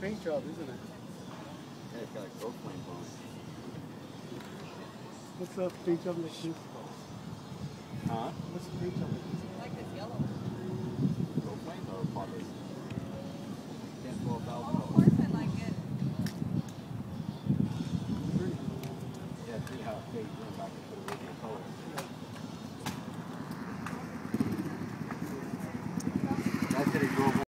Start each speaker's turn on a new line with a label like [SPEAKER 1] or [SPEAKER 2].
[SPEAKER 1] Paint job, isn't it?
[SPEAKER 2] Yeah, it's got a ghost flame on it.
[SPEAKER 1] What's the paint job like this?
[SPEAKER 2] Huh?
[SPEAKER 1] What's the paint job like this?
[SPEAKER 3] Like this yellow.
[SPEAKER 2] Ghost flame or poppers? Can't blow
[SPEAKER 3] a
[SPEAKER 2] valve.
[SPEAKER 3] Oh,
[SPEAKER 2] of
[SPEAKER 3] course I like it.
[SPEAKER 2] Yeah, see how it fades back into the.